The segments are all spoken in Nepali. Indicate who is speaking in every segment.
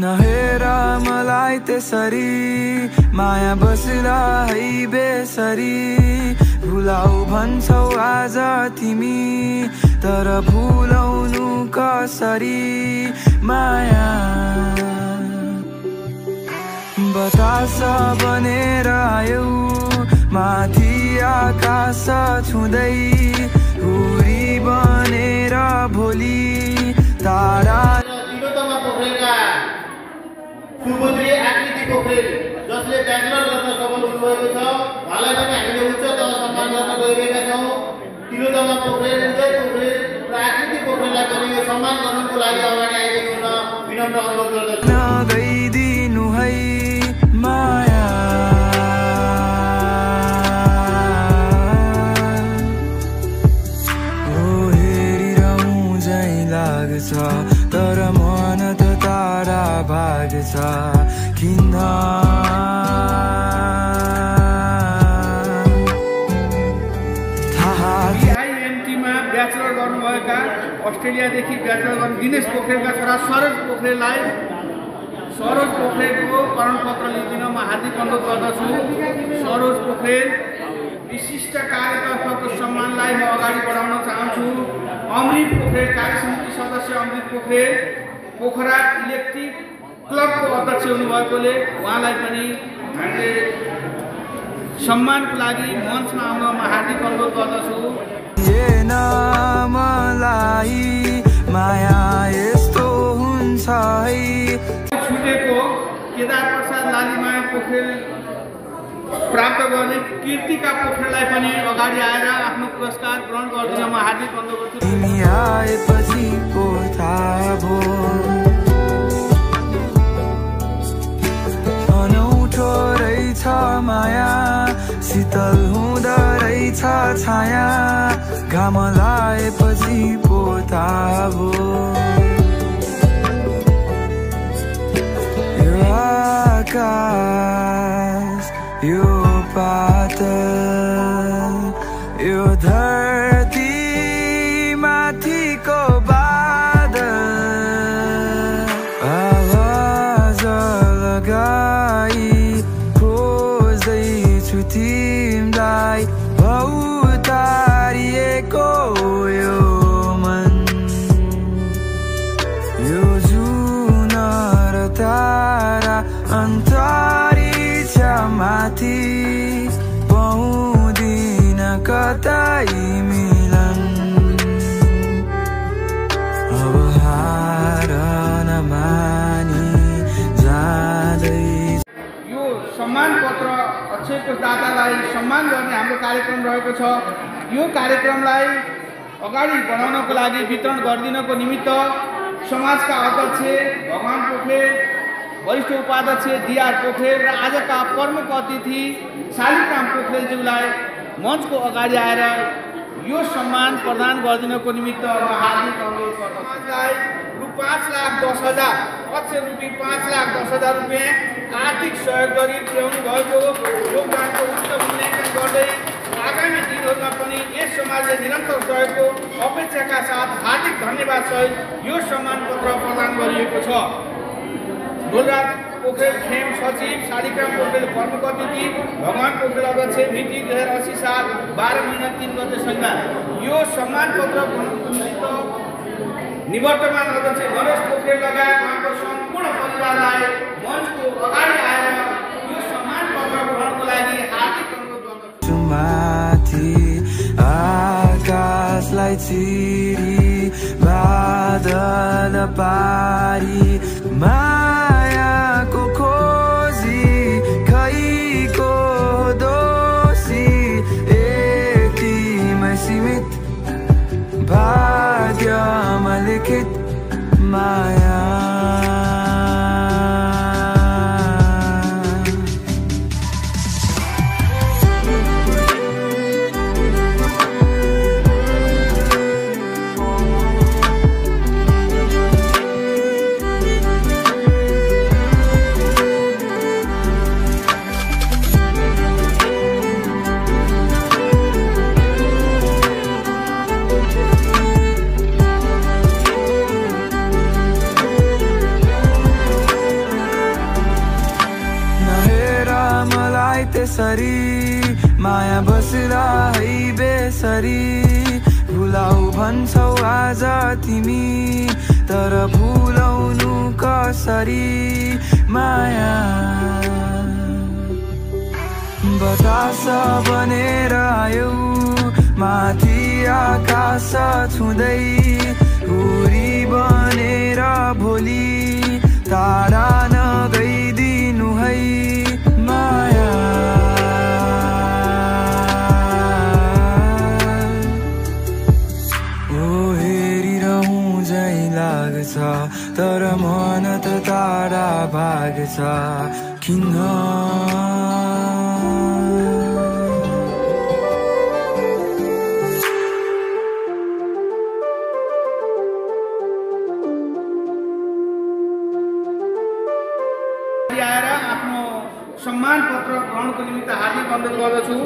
Speaker 1: नहेर मलाई त्यसरी माया बस्दा है बेसरी। भुलाउ भन्छौ आज तिमी तर भुलाउनु कसरी? माया बतास बनेर आयौ माथि आकाश छुँदै। हुरी बनेर भोलि तारा
Speaker 2: सुपुत्री आकृति पोखरेल जसले ब्याचलर गर्न सफल हुनुभएको छ। उहाँलाई पनि हामीले उच्च तह सम्मान गर्न गइरहेका छौँ। तिलोतमा पोखरेल उदय पोखरेल र आकृति पोखरेललाई पनि यो सम्मान गर्नुको लागि अगाडि आइदिनु हुन विनम्र अनुरोध गर्दछु।
Speaker 1: तर मन त तारा किन थाहा।
Speaker 3: आइएमटीमा ब्याचलर गर्नुभएका अस्ट्रेलियादेखि ब्याचलर गर्नु दिनेश पोखरेलका छोरा सरोज पोखरेललाई सरोज पोखरेलको करणपत्र लिइदिन म हार्दिक अनुरोध गर्दछु। सरोज पोखरेल विशिष्ट कार्यकर्ताको सम्मानलाई म अगाडि बढाउन चाहन्छु। अमृत पोखरेल कार्य समिति सदस्य अमृत पोखरेल पोखरा इलेक्ट्रिक क्लबको अध्यक्ष हुनुभएकोले उहाँलाई पनि हामीले सम्मानको लागि मञ्चमा आउन म हार्दिक अनुरोध गर्दछु।
Speaker 1: थिएन मलाई माया यस्तो हुन्छ है?
Speaker 3: छुटेको केदार प्रसाद लालीमाया पोखरेल प्राप्त गर्ने कीर्तिका पोखरेललाई पनि अगाडि आएर आफ्नो पुरस्कार ग्रहण गरिदिन म हार्दिक अनुरोध गर्छु।
Speaker 1: माया। शीतल हुँदो रहेछ छाया। घाम लाएपछि पो थाहा भयो यो आकाश यो पातल
Speaker 3: दातालाई सम्मान गर्ने हाम्रो कार्यक्रम रहेको छ। यो कार्यक्रमलाई अगाडि बढाउनको लागि वितरण गरिदिनको निमित्त समाजका अध्यक्ष भगवान् पोखरेल वरिष्ठ उपाध्यक्ष डिआर पोखरेल र आजका प्रमुख अतिथि शालिग्राम पोखरेलज्यूलाई मञ्चको अगाडि आएर यो सम्मान प्रदान गरिदिनको निमित्त म हार्दिक अनुरोध गर्दछु। पाँच लाख दस हजार। अक्षय रुपियाँ पाँच लाख दस हजार रुपियाँ आर्थिक सहयोग गरी पुर्याउनु भएको योगदानको उच्च मूल्याङ्कन गर्दै आगामी दिनहरूमा पनि यस समाजले निरन्तर सहयोगको अपेक्षाका साथ हार्दिक धन्यवाद सहित यो सम्मान पत्र प्रदान गरिएको छ। डोलराज पोखरेल खेम सचिव शालिग्राम पोखरेल प्रमुख अतिथि भगवान् पोखरेल अध्यक्ष मिति दुई हजार अस्सी साल बाह्र महिना तिन गते शनिबार। यो सम्मान पत्र ग्रहणको निमित्त निवर्तमान अध्यक्ष गणेश पोखरेल लगायत उहाँको सम्पूर्ण परिवारलाई मञ्चको अगाडि आएर यो सम्मान पत्र ग्रहणको लागि हार्दिक अनुरोध
Speaker 1: आकाशलाई चिरी बादल पारी तर भुलाउनु कसरी माया। बतास बनेर आयौ माथि आकाश छुँदै हुरी बनेर भोलि तारा नगइदिनु है। तर मन त तारा भाग्छ किन?
Speaker 3: आफ्नो सम्मान पत्र ग्रहणको निमित्त हार्दिक अनुरोध गर्दछु।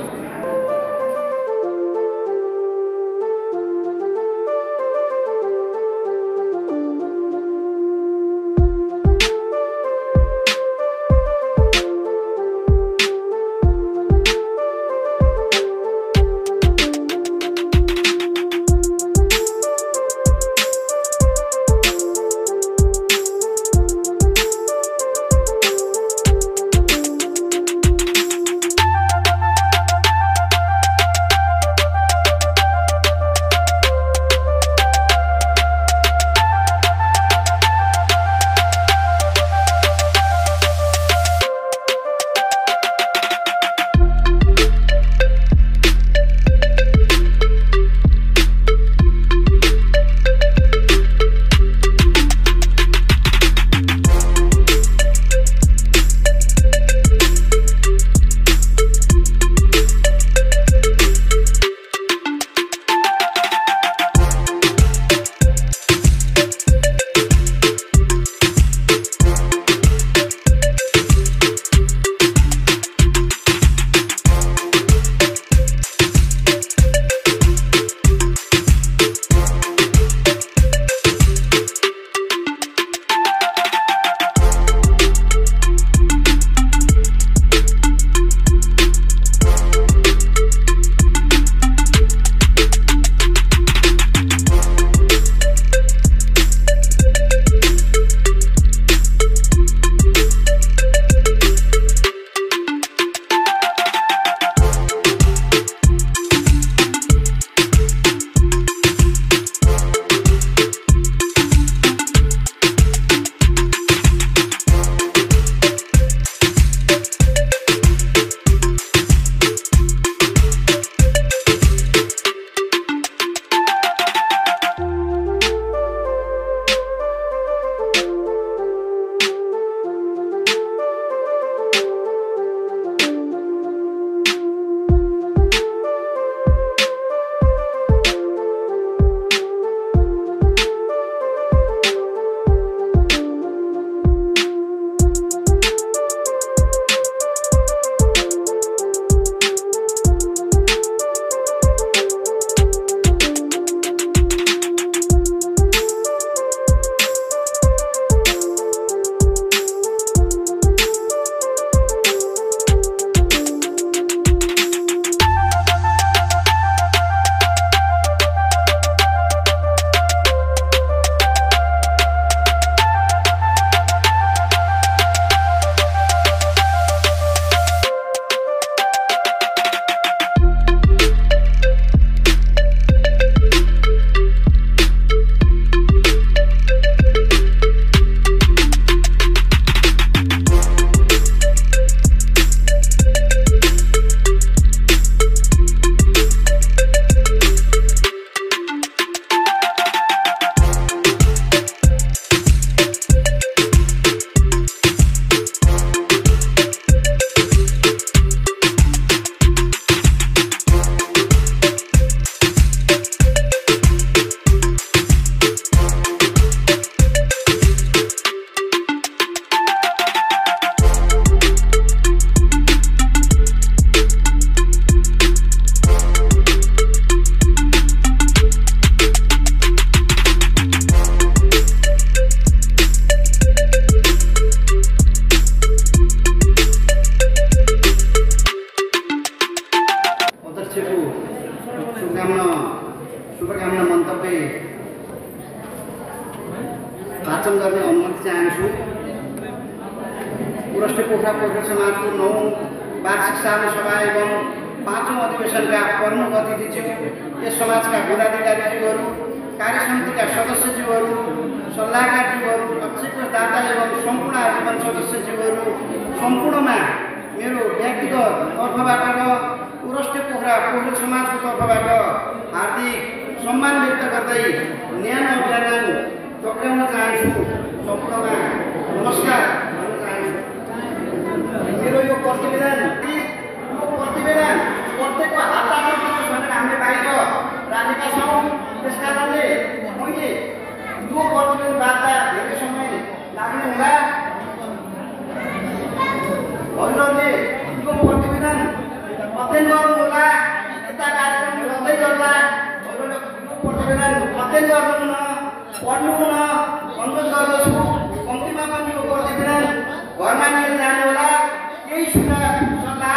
Speaker 4: पुरस्टे पोखरा पोखरा समाजको नौ वार्षिक सानो सभा एवं पाँचौँ अधिवेशनका प्रमुख अतिथिज्यू यस समाजका पदाधिकारीज्यूहरू कार्य समितिका सदस्यज्यूहरू सल्लाहकारज्यूहरू दाता एवं सम्पूर्ण आजीवन सदस्यज्यूहरू सम्पूर्णमा मेरो व्यक्तिगत तर्फबाट र पुरस्टे पोखरा पोखरा समाजको तर्फबाट हार्दिक सम्मान व्यक्त गर्दै न्यानो अभियान टक्राउन चाहन्छु सम्पूर्णमा नमस्कार मेरो यो प्रतिवेदन यो प्रतिवेदन प्रत्येकको हात लाग्नुहोस् भनेर हामीले बाहिर राखेका छौँ त्यस कारणले मैले यो प्रतिवेदन बाँड्दा धेरै समय लाग्ने हुँदा हजुरहरूले यो प्रतिवेदन अध्ययन गर्नुहोला यस्ता कार्यक्रम गर्दै गर्दा हजुरहरूले यो प्रतिवेदन अध्ययन गर्नु हुन पढ्नु हुन अनुरोध गर्दछु कम्तीमा पनि यो प्रतिवेदन घरमा लिएर जानुहोला केही सुझाव सल्लाह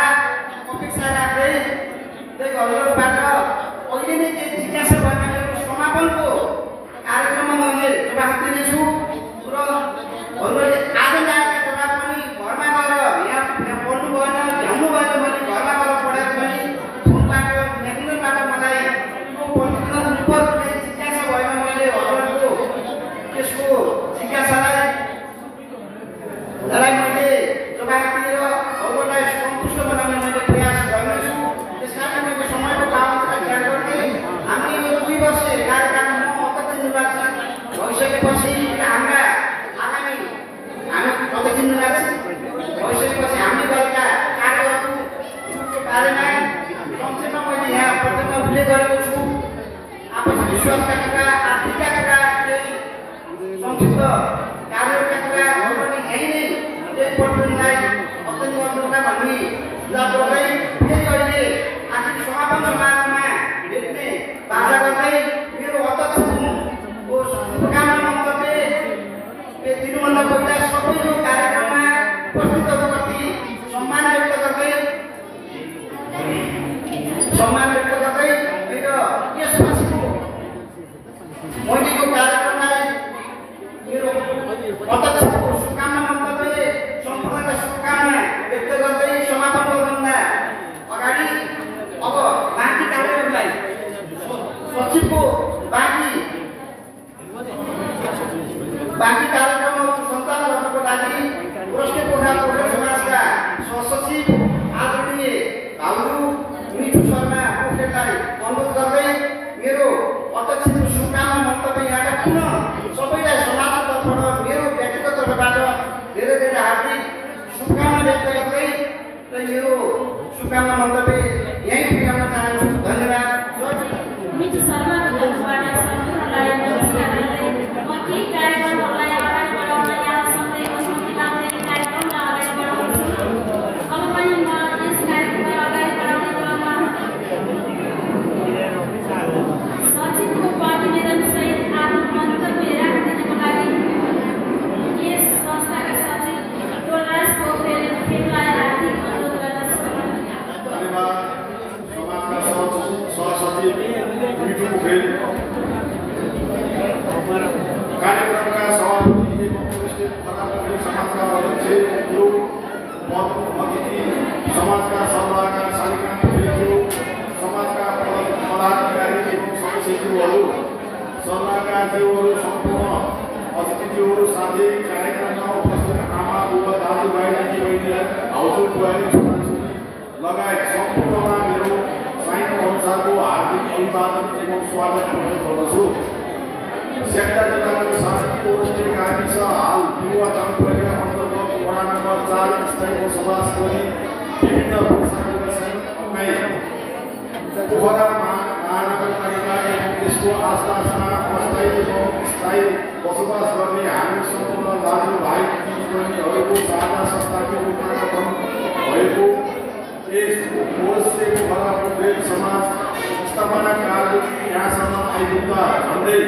Speaker 4: अपेक्षा राख्दै त्यही हजुरहरूबाट अहिले नै केही जिज्ञासा मेरो समापनको कार्यक्रममा मैले जवाफ दिनेछु र हजुरहरूले आज ल्याएका जवाफ पनि घरमा गएर यहाँ यहाँ पढ्नु भएन भ्याउनु भएन भने घरमा गएर पढाएर पनि फोनबाट म्यागजिनबाट मलाई यो प्रतिवेदन उपर कुनै जिज्ञासा भएन मैले हजुरहरूको त्यसको जिज्ञासालाई लाई मैले जवाफ दिएर हजुरलाई सन्तुष्ट बनाउने मैले प्रयास गर्नेछु त्यस कारण मैले समयको पाबन्दीलाई ख्याल गर्दै हामीले यो दुई वर्ष कार्यकालमा अध्यक्ष निर्वाचन भइसकेपछि हाम्रा आगामी हामी अध्यक्ष निर्वाचन भइसकेपछि हामीले गरेका कार्यहरूको बारेमा संक्षेपमा मैले यहाँ कुरा
Speaker 5: स्वागत गर्ने गर्दछु सेक्टा जिल्लाको शान्ति पोस्टे गाविस हाल युवा जनप्रक्रिया अन्तर्गत वडा नम्बर चार स्थायी बसोबास गरी विभिन्न पोखरा महा- महानगरपालिका एवं त्यसको आसपासमा अस्थायी एवं स्थायी बसोबास गर्ने हामी सम्पूर्ण दाजुभाइ दिदीबहिनीहरूको साझा संस्थाको रूपमा भएको यस समाज स्थापना कालदेखि यहाँसम्म आइपुग्दा झन्डै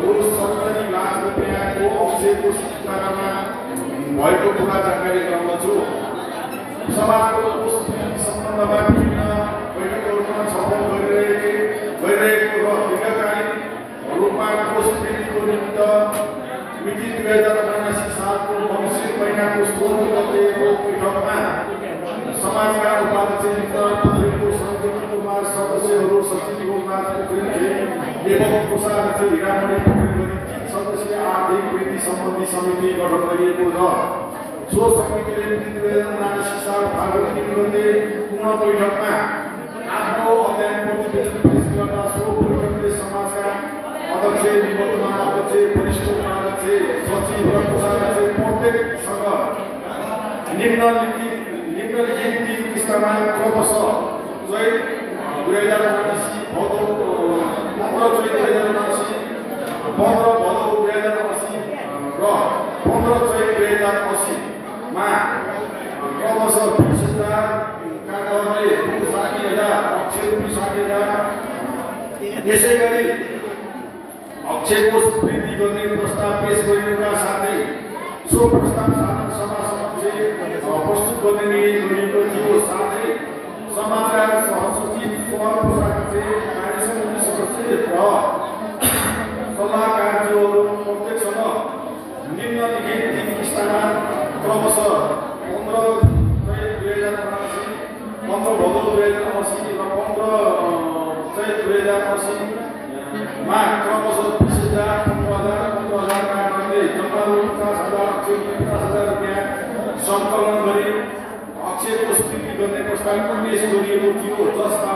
Speaker 5: रु सत्तरी लाख रुपियाँको अवशेषको सूचनामा भएको कुरा जानकारी गराउँदछु। उपस्थिति सम्बन्धमा विभिन्न बैठकहरूमा छलफल गरिरहेको गरिरहेको र दीर्घकालीन रूपमा कोष वृद्धिको निमित्त मिति दुई हजार उनासी सालको मङ्सिर महिनाको सोह्र गतेको बैठकमा समाजका उपाध्यक्ष नाथ पोखरेल एवं कोषाध्यक्ष हिरामणि सदस्यीय आर्थिक वृद्धि सम्बन्धी समिति गठन गरिएको छ सो समितिले गते पूर्ण बैठकमा आफ्नो अध्ययन प्रतिवेदन सो बैठकले समाजका अध्यक्ष अध्यक्ष वरिष्ठ उपाध्यक्ष सचिव र प्रत्येकसँग निम्नलिखित निम्नलिखित क्रमशः दुई हजार उनासी भदौ पन्ध्र चैत दुई हजार उनासी पन्ध्र भदौ दुई हजार असी र पन्ध्र चैत दुई हजार असीमा यसै गरी अक्षय कोष वृद्धि गर्ने प्रस्ताव पेश गरिनुका साथै सो प्रस्ताव सभा समक्ष प्रस्तुत गर्ने साथै समाजका पद कोषाध्यक्ष कार्य समिति सदस्य र सल्लाहकारज्यूहरू प्रत्येकसँग निम्नलिखित तिन किस्तामा क्रमशः पन्ध्र चैत दुई हजार उनासी पन्ध्र भदौ दुई हजार असी र पन्ध्र चैत दुई हजार असीमा क्रमशः बिस हजार पन्ध्र हजार पन्ध्र हजार जम्मा रुपियाँ सङ्कलन गरी अक्षय कोष वृद्धि गर्ने प्रस्ताव गरिएको थियो जसबाट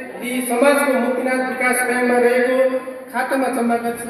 Speaker 6: ती समाजको मुक्तिनाथ विकास ब्याङ्कमा रहेको खातामा जम्मा गर्छ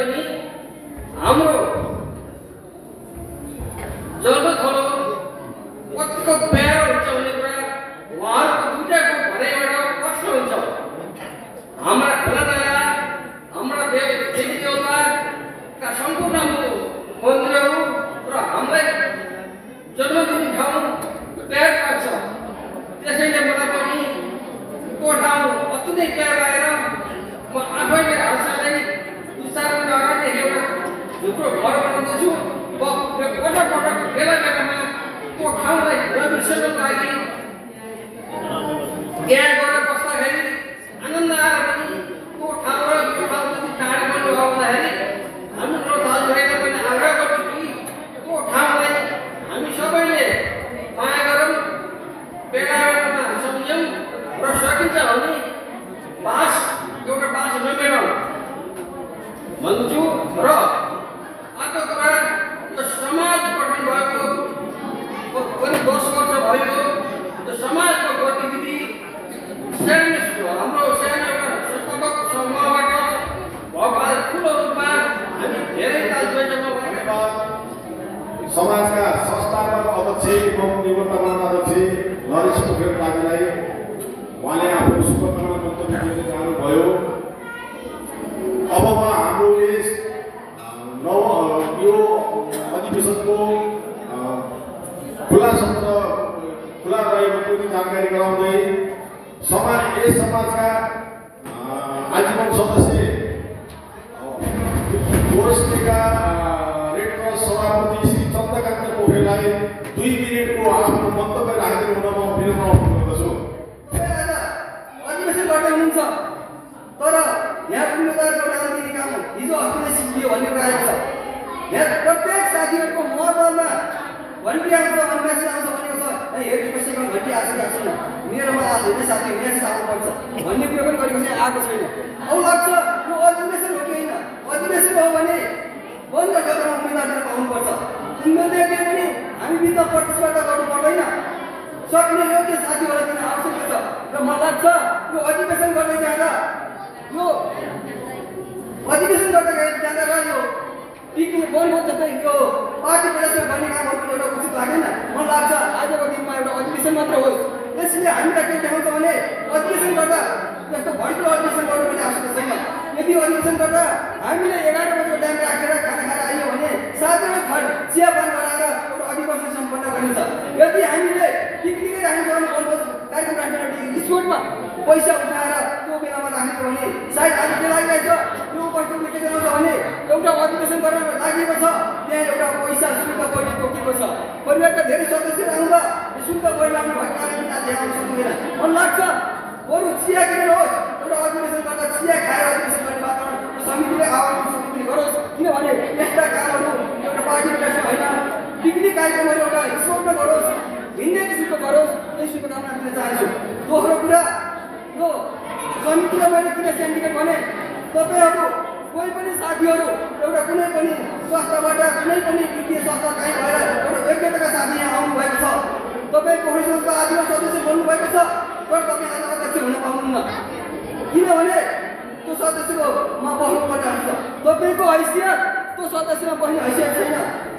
Speaker 7: पनि हाम्रो
Speaker 8: जब खलो
Speaker 9: कसैको घन्टी आएको कि आएको छैन मेरोमा आज धेरै साथी मेसेज आउनुपर्छ भन्ने कुरो पनि गरेको चाहिँ आएको छैन औ लाग्छ यो अधिवेशन हो कि होइन अधिवेशन हो भने बन्द क्षेत्रमा उम्मेदवारहरू पाउनुपर्छ उम्मेदवारले पनि हामी बिच प्रतिस्पर्धा गर्नु पर्दैन सक्ने योग्य साथीहरूलाई दिन आवश्यक छ र मलाई लाग्छ यो अधिवेशन गर्दै जाँदा यो अधिवेशन गर्दै जाँदा र यो पिकनिक बनभोज जस्तै यो पार्टी प्रदर्शन गर्ने कामहरू एउटा उचित लागेन। मलाई लाग्छ आजको दिनमा एउटा अधिवेशन मात्र होस्। यसले हामीलाई के देखाउँछ भने अधिवेशन गर्दा जस्तो भयङ्कर अधिवेशन गर्नु पनि आवश्यक छैन। यदि अधिवेशन गर्दा हामीले एघार बजीको टाइम राखेर खाना खाएर आयो भने साधारण खड चियापान गराएर एउटा अधिवेशन सम्पन्न गरिन्छ। यदि हामीले पिकनिकै राख्नु कार्यक्रम राखेर स्पोर्टमा पैसा उठाएर त्यो बेलामा राखेको भने सायद आज के लागिरहेछ यो के गराउँछ भने एउटा अधिवेशन गर्न लागेको छ त्यहाँ एउटा पैसा शुल्क छ परिवारका धेरै सदस्यहरू आउँदा शुल्क भएको कारणले आज यहाँ आउनु सक्दैन मलाई लाग्छ बरु चिया किनेर होस् एउटा चिया खाएर अधिवेशन गर्ने वातावरण समितिले समितिले गरोस् किनभने यस्ता कामहरू एउटा पार्टी होइन पिकनिक कार्यक्रमहरू एउटा गरोस् भिन्नै किसिमको गरोस् यही शुभकामना दिन चाहन्छु दोस्रो कुरा यो समितिलाई मैले किन सेन्डिकेट भने? तपाईँहरू कोही पनि साथीहरू एउटा कुनै पनि संस्थाबाट कुनै पनि वित्तीय संस्था काहीँ भएर एउटा योग्यताका साथी यहाँ आउनुभएको छ। तपाईँ प्रोफेसनलको आजीवन सदस्य बन्नुभएको छ। तर तपाईँ आज अध्यक्ष हुन पाउनुहुन्न। किनभने त्यो सदस्यको मा बस्नुपर्ने हुन्छ तपाईँको हैसियत त्यो सदस्यमा बस्ने हैसियत छैन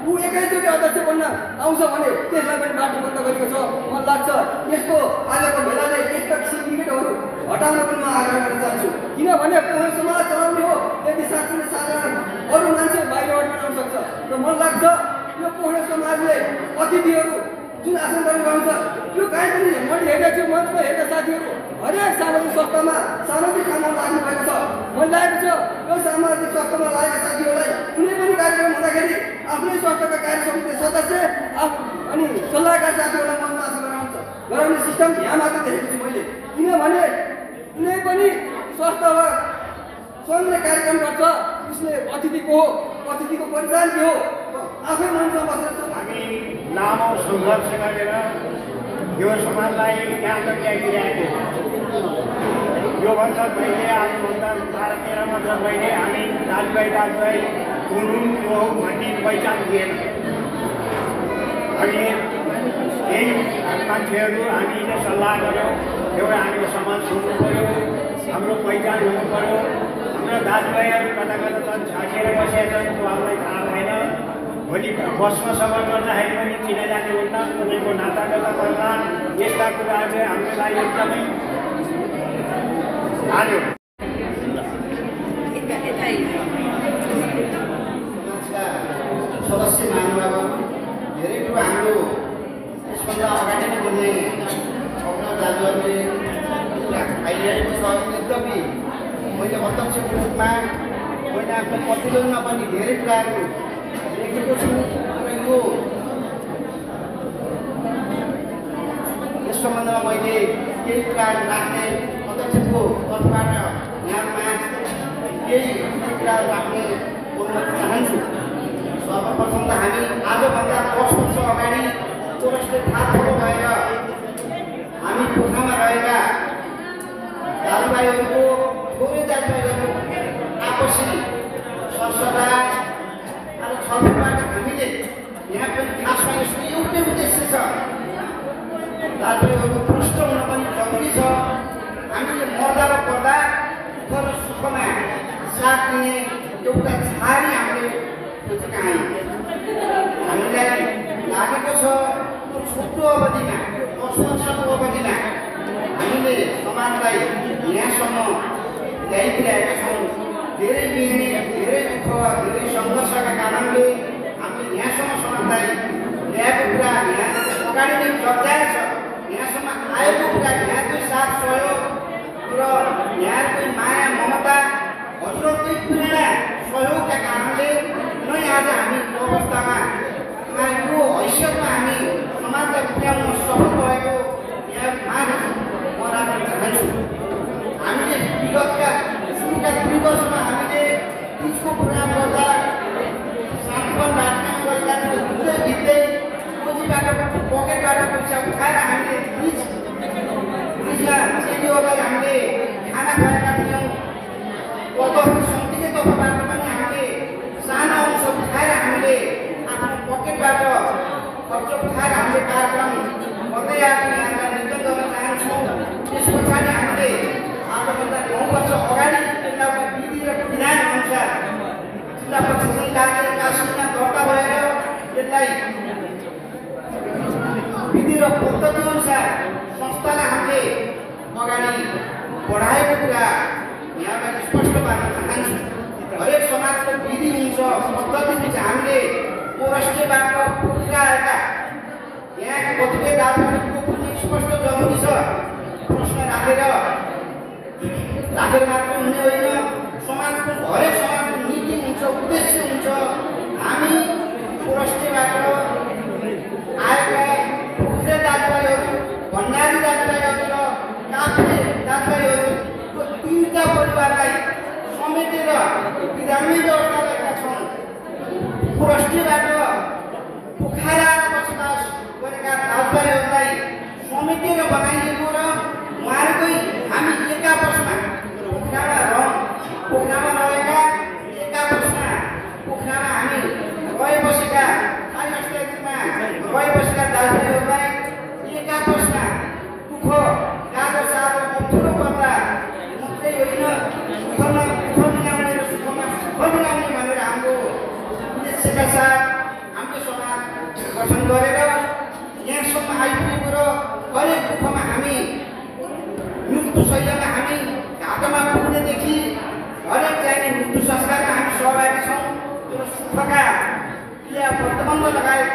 Speaker 9: ऊ एकैचोटि अध्यक्ष बन्न आउँछ भने त्यसलाई पनि बाटो बन्द गरेको छ मलाई लाग्छ यसको आजको भेलाले यस्ता सिन्डिकेटहरू हटाउन पनि म आग्रह गर्न चाहन्छु किनभने पोहोर समाज चलाउने हो यदि साँच्चै साधारण अरू मान्छे बाहिरबाट पनि आउन सक्छ र मलाई लाग्छ यो पोहोर समाजले अतिथिहरू जुन आसन गरिरहन्छ यो पनि मैले हेरेको छु मञ्चमा हेर्दा साथीहरू। हरेक सामाजिक संस्थामा सामाजिक काममा लाग्नु भएको छ यो सामाजिक संस्थामा लागेका साथीहरूलाई कुनै पनि कार्यक्रम हुँदाखेरि आफ्नै संस्थाका कार्य समिति सदस्य अनि सल्लाहकार साथीहरूलाई आसन गराउँछ। गराउने सिस्टम यहाँ मात्र देखेको छु मैले। किनभने कुनै पनि संस्थामा सङ्घले कार्यक्रम गर्छ उसले अतिथि को हो अतिथिको पहिचान के हो आफै मञ्चमा बसेर
Speaker 10: लामो सङ्घर्ष गरेर यो समाजलाई यहाँ ल्याइदिरहेको योभन्दा पहिले आजभन्दा बाह्र तेह्र वर्ष पहिले हामी दाजुभाइ दाजुभाइ कुनुन यो भन्ने पहिचान थिएन अहिले केही मान्छेहरू हामीले सल्लाह गऱ्यौँ एउटा हाम्रो समाज हुनु पऱ्यो हाम्रो पहिचान हुनु पऱ्यो हाम्रो दाजुभाइहरू कता कता छन् छाकेर बसेका छन् उहाँहरूलाई थाहा भोलि बसमा सफर गर्दाखेरि पनि चिनाजानी हुन्न कसैको नातागत गर्दा यस्ता कुराहरू हाम्रो लागि एकदमै
Speaker 4: सदस्य महानुभावहरू धेरै कुरो हाम्रो यसभन्दा अगाडि नै बोल्ने दाजुहरूले आइरहेको छ यद्यपि मैले अध्यक्षको रूपमा मैले आफ्नो प्रतिवेदनमा पनि धेरै कुराहरू लेखेको छु र यो यस सम्बन्धमा मैले केही कुराहरू राख्ने अध्यक्षको तर्फबाट यहाँमा केही कुराहरू राख्ने बोल्न चाहन्छु सर्वप्रथम त हामी आजभन्दा दस वर्ष अगाडि चौरसले थाहा ठुलो भएर हामी पोखरामा रहेका दाजुभाइहरूको थोरै दाजुभाइहरू आपसी सरसल्लाह र छलफलबाट हामीले यहाँ पनि खासमा यसको एउटै उद्देश्य छ दाजुभाइहरू प्रष्ट हुन पनि जरुरी छ हामीले मर्दा र पर्दा दुःख र सुखमा साथ दिने एउटा छारी हामीले खोजेका हौँ हामीलाई लागेको छ यो छोटो अवधिमा दस वर्षको अवधिमा हामीले समाजलाई यहाँसम्म ल्याइपुर्याएका छौँ धेरै मिहिनेत धेरै दुःख धेरै सङ्घर्षका कारणले हामीले यहाँसम्म समाजलाई ल्याएको कुरा यहाँ अगाडि नै चर्चाएको छ यहाँसम्म आएको कुरा यहाँकै साथ सहयोग र यहाँकै माया ममता हजुरकै प्रेरणा सहयोगका कारणले नै आज हामी अवस्थामा यो हैसियतमा हामी समाजलाई पुर्याउन सफल भएको यहाँ माग म राख्न चाहन्छु हामीले विगतका सुरुका दुई वर्षमा हामीले तिजको प्रोग्राम गर्दा गर्दा त्यो भित्दै भित्दै पकेटबाट पैसा उठाएर हामीले तिज चेलीहरूलाई हामीले खाना खुवाएका थियौँ पदहरू समितिकै तर्फबाट पनि हामीले सानो अंश उठाएर हामीले आफ्नो पकेटबाट खर्च उठाएर हामीले कार्यक्रम गर्दै आएको यहाँलाई निवेदन गर्न चाहन्छौँ त्यस पछाडि हामीले आजभन्दा नौ वर्ष अगाडि र विधान अनुसार जिल्ला प्रशासन कार्य काशीमा दर्ता भएर यसलाई विधि र पद्धति अनुसार संस्थालाई हामीले अगाडि बढाएको कुरा यहाँलाई स्पष्ट पार्न चाहन्छु हरेक समाजको विधि हुन्छ पद्धति हुन्छ हामीले पौराष्ट्रबाट पुगिरहेका यहाँ कतिपय दाजुभाइको पनि स्पष्ट जरुरी छ प्रश्न राखेर राखेर मात्र हुने होइन समाजको हरेक समाजको नीति हुन्छ उद्देश्य हुन्छ हामी पौराष्ट्रबाट आएका पुग्रे दाजुभाइहरू भण्डारी दाजुभाइहरू र काफ्रे दाजुभाइहरू तिनवटा परिवारलाई समेटेर विधानमै व्यवस्था गरेका छौँ पुरस्टीबाट पोखरा बसोबास गरेका दाजुभाइहरूलाई समेटेर बनाइएको र उहाँहरूकै हामी एका बसमा पोखरामा रह पोखरामा रहेका एका बसमा पोखरामा हामी रहे बसेका आइएसमा रहे बसेका दाजुभाइहरूलाई एका बसमा दुःख गाह्रो साह्रो अप्ठ्यारो पर्दा मात्रै होइन दुःखमा दुःख मिलाउने र सुखमा सुख मिलाउने भनेर हाम्रो उद्देश्यका साथ हाम्रो समाज गठन गरेर यहाँसम्म आइपुगेको र हरेक दुःखमा हामी मृत्यु शैलीमा हामी घाटोमा पुग्नेदेखि हरेक चाहिने मृत्यु संस्कारमा हामी सहभागी छौँ र सुखका क्रिया प्रतिबन्ध लगायत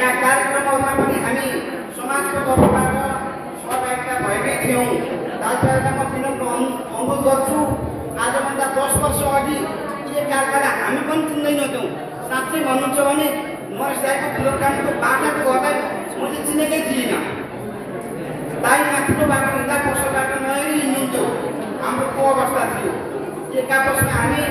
Speaker 4: का कार्यक्रमहरूमा पनि हामी समाजको तर्फबाट सहभागिता भएकै थियौँ दाजुभाइहरूलाई म विनम्र अनु- अनुरोध गर्छु आजभन्दा दस वर्ष अघि एक अर्कालाई हामी पनि चिन्दैनथ्यौँ साँच्चै भन्नुहुन्छ भने मरेस दाईको बुढोकानको बाटाको घरलाई मैले चिनेकै थिइनँ दाई माथिल्लो बाटो हिँड्दा पसल बाटो नहेरी हिँड्नुहुन्थ्यो हाम्रो को अवस्था थियो एक आपसमा हामी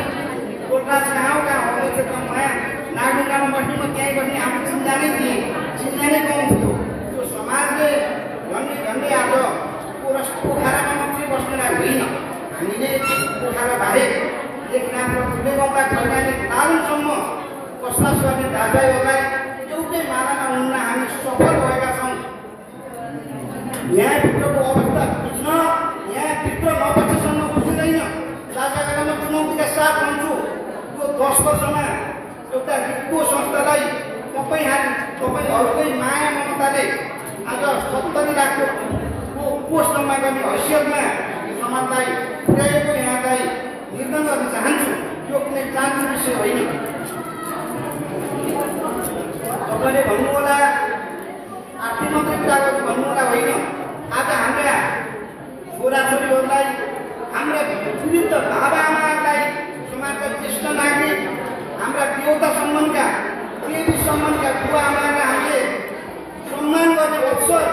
Speaker 4: कोटराज कहाँ कहाँ हो क्षेत्रमा नयाँ बस्ने म त्यहीँ बस्ने हाम्रो चिन्जानै थिएँ। चिन्जानै गाउँ थियो। त्यो समाजले झन्डै झन्डै आज। पोखरामा मात्रै बस्नेलाई होइन। हामीले पोखरा बाहेक लेखनाथ र ठुलो गाउँका खैनाले तालुङसम्म बसोबास गर्ने दाजुभाइहरूलाई एउटै मालामा हुन्न हामी सफल भएका छौँ। यहाँभित्रको अवस्था बुझ्न यहाँभित्र नबसेसम्म बुझिँदैन। दाजुभाइलाई म चुनौतीका साथ भन्छु यो दस वर्षमा एउटा तपाईँहरू तपाईँहरूकै माया ममताले आज सत्तरी लाखको को पोस्ट जम्मा गर्ने हैसियतमा समाजलाई पुर्याएको यहाँलाई निर्णय गर्न चाहन्छु यो कुनै चाहन्छु विषय होइन। तपाईँले भन्नुहोला आर्थिक मन्त्री कुरा गर्नु भन्नुहोला होइन। आज हाम्रा छोराछोरीहरूलाई हाम्रा विरुद्ध बाबाआमाहरूलाई देवता सम्मानका बुवा आमालाई हामीले सम्मान गर्ने अवसर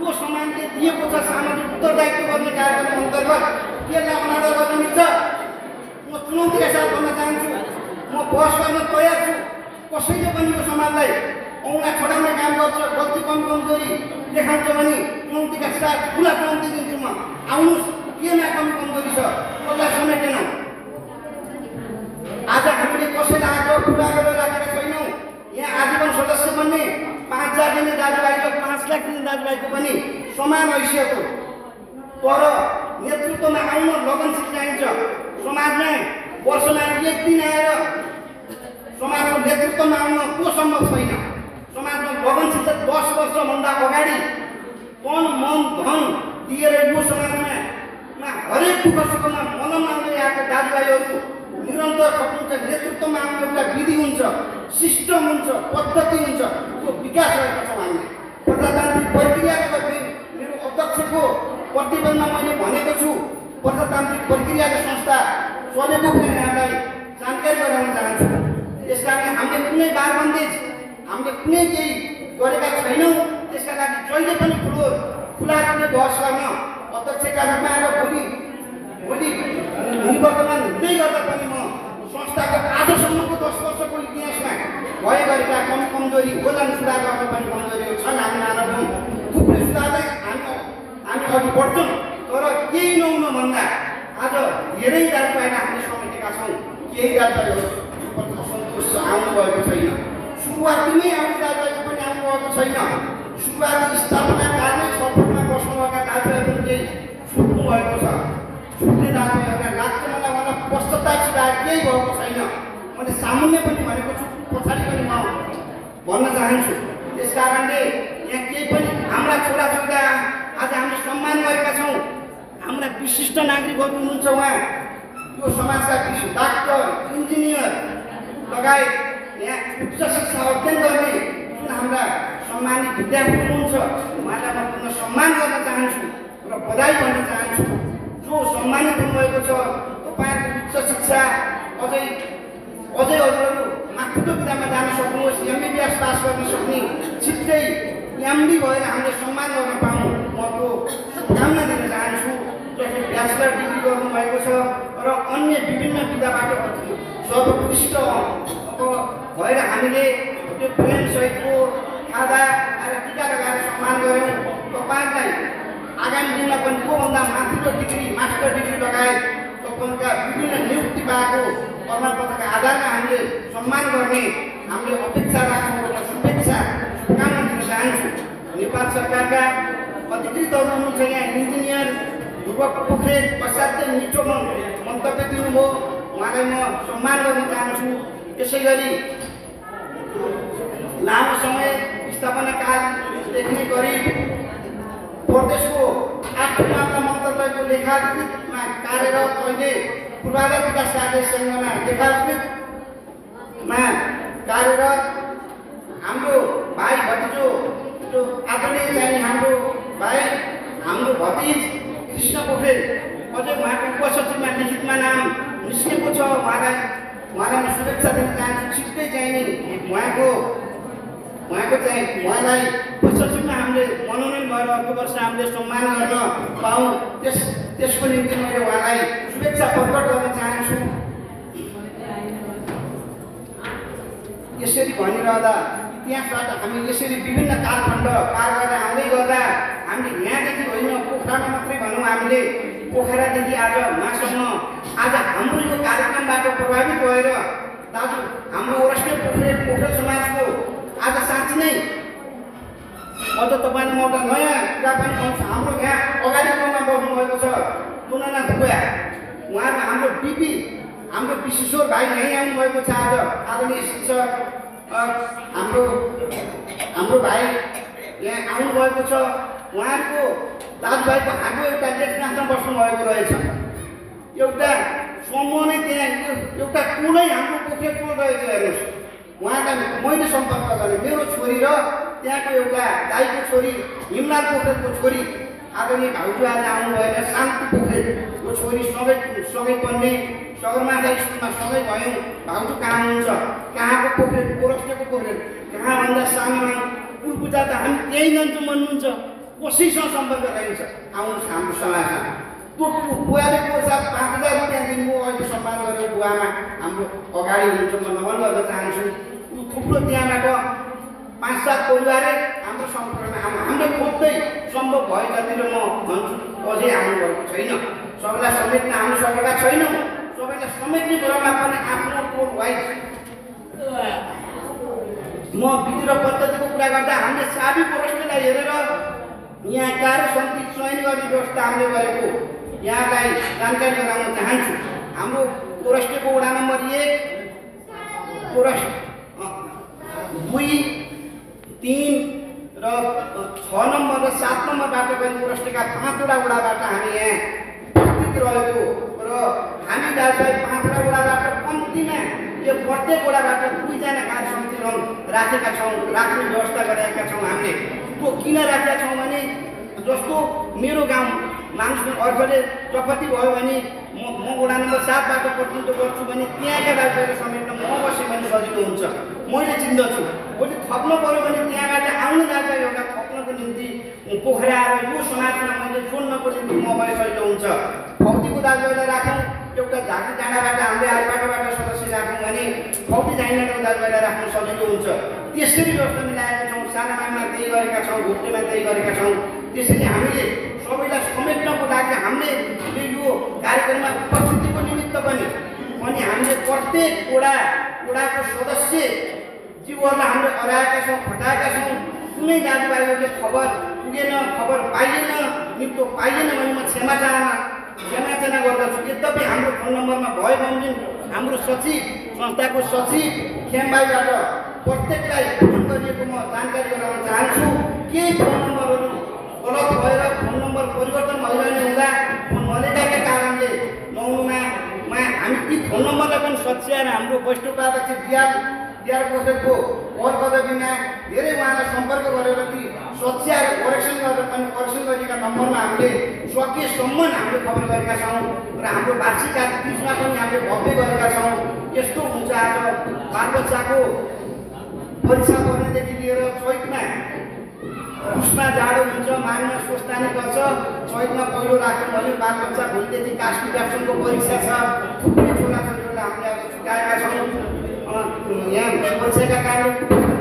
Speaker 4: यो समाजले दिएको छ सामाजिक उत्तरदायित्व गर्ने कार्यक्रम अन्तर्गत त्यसलाई अनादर गर्न मिल्छ म चुनौतीका साथ भन्न चाहन्छु म बहस गर्न तयार छु कसैले पनि यो समाजलाई औँला खडाउने काम गर्छ गल्ती कम कमजोरी देखाउँछ भने चुनौतीका साथ ठुला चुनौती दिन्छु म आउनुहोस् केमा कमी कमजोरी छ कसलाई समेटेनौँ आज कसैलाई आग्रह पुरा गरेर राखेका छैनौँ यहाँ आजीवन सदस्य बन्ने पाँच हजार दिने दाजुभाइको पाँच लाख दिने दाजुभाइको पनि समान हैसियत हो तर नेतृत्वमा आउन लगनशील चाहिन्छ समाजमा वर्षमा एक दिन आएर समाजको नेतृत्वमा आउन को सम्भव छैन समाजमा लगनशील त दस वर्षभन्दा अगाडि तन मन धन दिएर यो समाजमा हरेक दुःख सुखमा मलम आउँदै आएको दाजुभाइहरू निरन्तर नेतृत्वमा आउने एउटा विधि हुन्छ सिस्टम हुन्छ पद्धति हुन्छ त्यो विकास गरेका छौँ हामीले प्रजातान्त्रिक प्रक्रियाको मेरो अध्यक्षको प्रतिवेदनमा मैले भनेको छु। प्रजातान्त्रिक प्रक्रियाको संस्था चलेको यहाँलाई जानकारी गराउन चाहन्छु। त्यस कारण हामीले कुनै बारबन्देज हामीले कुनै केही गरेका छैनौँ। त्यसका लागि जहिले पनि ठुलो खुला रूपले बहस गर्न अध्यक्षका रूपमा आएर भोलि भोलि निवर्तमान हुँदै गर्दा पनि म संस्थाको आजसम्मको दस वर्षको इतिहासमा भए गरेका कम कमजोरी होलान् सुधार गर्न पनि कमजोरीहरू छन् हामी मानव थुप्रै सुधारलाई हामी हामी अघि बढ्छौँ तर केही नहुन भन्दा आज धेरै दाजुभाइलाई हामीले समेटेका छौँ केही दाजुभाइहरू असन्तोष आउनु भएको छैन सुरुवातीमै आउने दाजुभाइको पनि आउनु भएको छैन सुरुवाती स्थापना कालमै छलफलमा बस्नुभएका दाजुभाइहरू केही छुट्नु भएको छ छुट्ने दाजुभाइहरूलाई लाग्छ मलाई मलाई केही भएको छैन मैले सामुन्य पनि भनेको छु पछाडि पनि म भन्न चाहन्छु त्यस कारणले यहाँ केही पनि हाम्रा छोराछोरीलाई आज हामीले सम्मान गरेका छौँ हाम्रा विशिष्ट नागरिकहरू हुनुहुन्छ उहाँ यो समाजका डाक्टर इन्जिनियर लगायत यहाँ उच्च शिक्षा अध्ययन गर्ने जुन हाम्रा सम्मानित विद्यार्थी हुनुहुन्छ उहाँलाई म पुनः सम्मान गर्न चाहन्छु र बधाई भन्न चाहन्छु सम्मानित हुनुभएको छ? तपाईँहरूको उच्च शिक्षा अझै अझै हजुरहरू माथिल्लो विधामा जान सक्नुहोस्। एमबिबिएस पास गर्न सक्ने छिट्टै एमडी भएर हामीले सम्मान गर्न पाऊँ म त्यो शुभकामना दिन चाहन्छु। जसले ब्याचलर डिग्री गर्नुभएको छ र अन्य विभिन्न विधाबाट सर्वोत्कृष्ट। भएर हामीले त्यो प्रेमसहितको खादा आएर टिका लगाएर सम्मान गऱ्यौँ। तपाईँहरूलाई आगामी दिनमा पनि त्योभन्दा माथिल्लो डिग्री मास्टर डिग्री लगायत तपाईँहरूका विभिन्न नियुक्ति पाएको प्रमाणपत्रका आधारमा हामीले सम्मान गर्ने हामीले अपेक्षा राख्छौँ र शुभेच्छा शुभकामना दिन चाहन्छु। नेपाल सरकारका अधिकृतहरू हुनुहुन्छ यहाँ इन्जिनियर ध्रुव पोखरेल पश्चातले मिठो मन्तव्य दिनुभयो। उहाँलाई म सम्मान गर्न चाहन्छु। त्यसै गरी लामो समय स्थापना कालदेखि नै गरी प्रदेशको आर्थिक मामला मन्त्रालयको लेखाधिकृतमा कार्यरत अहिले पूर्वाधार विकास कार्य सङ्घमा लेखाधिकृतमा कार्यरत हाम्रो भाइ भतिजो जो आदरणीय चाहिँ हाम्रो भाइ हाम्रो भतिज कृष्ण पोखरेल अझै उहाँको उपसचिवमा लिखितमा नाम निस्केको छ। उहाँलाई उहाँलाई म शुभेच्छा दिन चाहन्छु। छिट्टै चाहिँ उहाँको उहाँको चाहिँ उहाँलाई उपसचिवमा हामीले मनोनयन भएर अर्को वर्ष हामीले सम्मान गर्न पाऊँ। त्यस त्यसको निम्ति मैले उहाँलाई शुभेच्छा प्रकट गर्न चाहन्छु। यसरी भनिरहँदा इतिहासबाट हामी यसरी विभिन्न कालखण्ड पार गरेर आउँदै गर्दा हामीले यहाँदेखि होइन पोखरामा मात्रै भनौँ हामीले। पोखरादेखि आज उहाँसम्म आज हाम्रो यो कार्यक्रमबाट प्रभावित भएर दाजु हाम्रो राष्ट्रिय पोखरे पोखरा समाजको आज साँच्ची नै अझ तपाईँले म एउटा नयाँ कुरा पनि पाउँछु हाम्रो यहाँ अगाडि क्रममा बस्नुभएको छ तुलना भुवा उहाँको हाम्रो बिपी हाम्रो विश्वेश्वर भाइ यहीँ आउनुभएको छ आज आदरणीय शिक्षक हाम्रो हाम्रो भाइ यहाँ आउनुभएको छ उहाँको दाजुभाइको हाम्रो एउटा लेखनाथमा बस्नुभएको रहेछ एउटा समूह नै त्यहाँ एउटा कुनै हाम्रो पोखरेल रहेछ हेर्नुहोस् उहाँलाई मैले सम्पर्क गरेँ। मेरो छोरी र त्यहाँको एउटा दाईको छोरी हिमलाल पोखरेलको छोरी आदरणीय भाउजू आज आउनु भएन। शान्ति पोखरेलको छोरी सँगै सँगै पढ्ने सगरमाथा स्कुलमा सँगै भयौँ। भाउजू कहाँ हुनुहुन्छ? कहाँको पोखरेल गोरखको पोखरेल कहाँभन्दा सानोमा कुल पूजा त हामी त्यहीँ जान्छौँ भन्नुहुन्छ कसैसँग सम्पर्क रहन्छ आउनुहोस् हाम्रो सल्लाहमा त्यो बुवाले पैसा पाँच हजार रुपियाँ दिनु अहिले सम्मान गरेर बुवामा हाम्रो अगाडि हुनुहुन्छ। म नमन गर्न चाहन्छु। थुप्रो त्यहाँबाट पाँच सात परिवारै हाम्रो सम्पर्कमा हाम्रो हामीले खोज्दै सम्भव भए जति म भन्छु। अझै आउनुभएको छैन। सबैलाई समेट्न हामी सकेका छैनौँ। सबैलाई समेट्ने क्रममा पनि आफ्नो टोल वाइज। म विधि पद्धतिको कुरा गर्दा हामीले साबी प्रश्नलाई हेरेर यहाँ कार्य समिति चयन गर्ने व्यवस्था हामीले गरेको। यहाँलाई जानकारी गराउन चाहन्छु। हाम्रो कोरस्टेको वडा नम्बर एक कोरस अ, दुई तिन र छ नम्बर र सात नम्बरबाट पनि कोरस्टेका पाँचवटा वडाबाट हामी यहाँ उपस्थित रहेको र हामी दाजुभाइ पाँचवटा वडाबाट कम्तीमा यो प्रत्येक वडाबाट दुईजना कार्य समिति राखेका छौँ राख्ने व्यवस्था गरेका छौँ हामीले। त्यो किन राखेका छौँ भने जस्तो मेरो गाउँ मानिसमा अर्कोले चपत्ती भयो भने म म नम्बर सातबाट प्रतिनिधित्व गर्छु भने त्यहाँका दाजुभाइले समेट्न म बसेँ भने सजिलो हुन्छ। मैले चिन्दछु। भोलि थप्नु पऱ्यो भने त्यहाँबाट आउने दाजुभाइ एउटा थप्नको निम्ति। पोखरा आएर यो समाजमा मैले जोड्नको निम्ति म भए सजिलो हुन्छ। फौजीको दाजुभाइलाई राखौँ। एउटा झाँकी डाँडाबाट हामीले आलबाटोबाट सदस्य राख्यौँ भने फौजी जाइनाको दाजुभाइलाई राख्नु सजिलो हुन्छ। त्यसरी व्यवस्था मिलाएका छौँ। सानामामा त्यही गरेका छौँ घुट्नेमा त्यही गरेका छौँ। त्यसरी हामीले सबैलाई समेट्नको लागि हामीले यो कार्यक्रममा उपस्थितिको निमित्त पनि अनि हामीले प्रत्येक वडा वडाको सदस्य जीवहरूलाई हामीले हराएका छौँ खटाएका छौँ कुनै दाजुभाइहरूले खबर पुगेन खबर पाइएन निम्तो पाइएन भने म क्षमा चाहना क्षमा चाहना गर्दछु। यद्यपि हाम्रो फोन नम्बरमा भयो भने हाम्रो सचिव संस्थाको सचिव खेमबाईबाट प्रत्येकलाई फोन गरिएको म जानकारी गराउन चाहन्छु। केही फोन नम्बरहरू गलत भएर फोन नम्बर परिवर्तन भइरहने हुँदा फोन नलेखाका कारणले नहुनुमा हामी ती फोन नम्बरलाई पनि सच्याएर हाम्रो वरिष्ठ उपाध्यक्ष दियाल दियाल कोसेको पद पदवीमा धेरै उहाँलाई सम्पर्क गरेर ती सच्याएर करेक्सन गरेर पनि करेक्सन गरिएका नम्बरमा हामीले सकेसम्म हामीले खबर गरेका छौँ र हाम्रो वार्षिक तिसमा पनि हामीले भव्य गरेका छौँ यस्तो हुन्छ आज बालबच्चाको परीक्षा गर्नेदेखि लिएर चैतमा उसमा जाडो हुन्छ माग्न सोच्तानी गर्छ चैतमा पहिरो राख्नु भने बालबच्चा भोलिदेखि कास्ट विकासनको परीक्षा छ। थुप्रै छोराछोरीहरूलाई हामीले अब छुट्याएका छौँ। यहाँ परीक्षाका कारण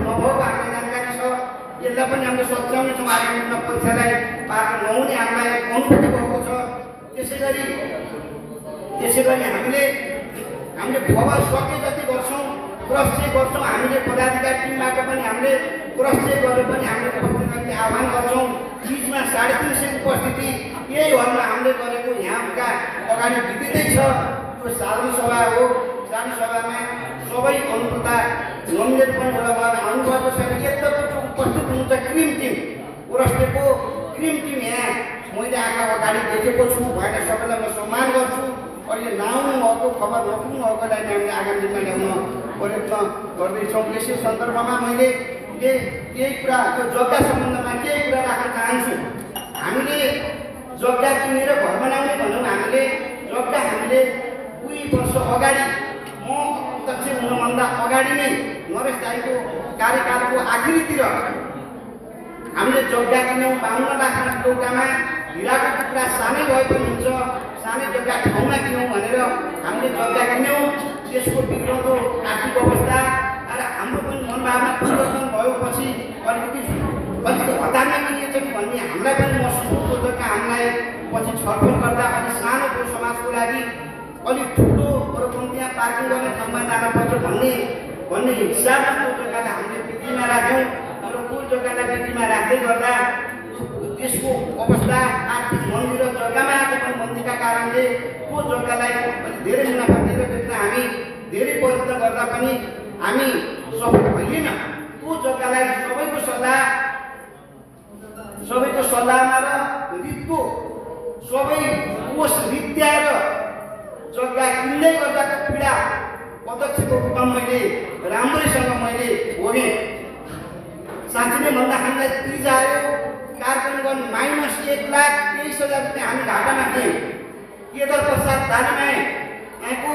Speaker 4: नभएको हामीलाई जानकारी छ। यसलाई पनि हामीले सच्याउने छौँ। आगामी दिनमा परीक्षालाई पार नहुने हामीलाई अनुभूति भएको छ। त्यसै गरी त्यसै गरी हामीले हामीले खबर सके जति गर्छौँ। क्रस चेक गर्छौँ। हामीले पदाधिकारी टिमबाट पनि हामीले क्रस चेक गरेर पनि हामीले उपस्थित राख्ने आह्वान गर्छौँ। बिचमा साढे तिन सय उपस्थिति यही हलमा हामीले गरेको यहाँका अगाडि बितिँदै छ। यो साधारण सभा हो। साधारण सभामा सबै अनुकूलता नमिनेट पनि होला। उहाँले आउनुभएको छैन जो उपस्थित हुनुहुन्छ क्रिम टिम ओरस्टेको क्रिम टिम यहाँ मैले आँखा अगाडि देखेको छु। भएर सबैलाई म सम्मान गर्छु। अहिले नआउनु भएको खबर नपुग्नु भएकोलाई हामीले आगामी दिनमा ल्याउन प्रयत्न गर्दैछौँ यसै सन्दर्भमा मैले के केही कुरा त्यो जग्गा सम्बन्धमा केही कुरा राख्न चाहन्छु? हामीले जग्गा किनेर घर बनाउने भनौँ हामीले जग्गा हामीले दुई वर्ष अगाडि म अध्यक्ष हुनुभन्दा अगाडि नै नरेश दाईको कार्यकालको आखिरीतिर हामीले जग्गा किन्यौँ बाहुन राख्न टोकामा हिराको टुक्रा सानै भए पनि हुन्छ सानै जग्गा ठाउँमा किनौँ भनेर हामीले जग्गा किन्यौँ। त्यसको बिग्रदो आर्थिक अवस्था र हाम्रो पनि मनभावना परिवर्तन भएपछि अलिकति अलिकति हतारमा किनिएछ कि भन्ने हामीलाई पनि महसुस जग्गा हामीलाई पछि छलफल गर्दा अलिक सानो समाजको लागि अलिक ठुलो रकम त्यहाँ पार्किङ गर्ने ठाउँमा जानुपर्छ भन्ने भन्ने हिसाबमा त्यो जग्गालाई हामीले बिक्रीमा राख्यौँ र त्यो जग्गालाई बिक्रीमा राख्दै गर्दा त्यसको अवस्था आर्थिक मन्दी र जग्गामा आएको पनि मन्दीका कारणले त्यो जग्गालाई धेरै मुनाफा दिएर बेच्न हामी धेरै प्रयत्न गर्दा पनि हामी सफल भइएन। त्यो जग्गालाई सबैको सल्लाह सबैको सल्लाहमा र रितको सबै कोष रित्याएर जग्गा किन्दै गर्दाको पीडा अध्यक्षको रूपमा मैले राम्रैसँग मैले भोगेँ। साँच्ची नै भन्दा हामीलाई तिज आयो। कार्यक्रम माइनस एक लाख तेइस हजार रुपियाँ हामी घाटामा थियौँ केदार प्रसाद दाजुभाइ यहाँको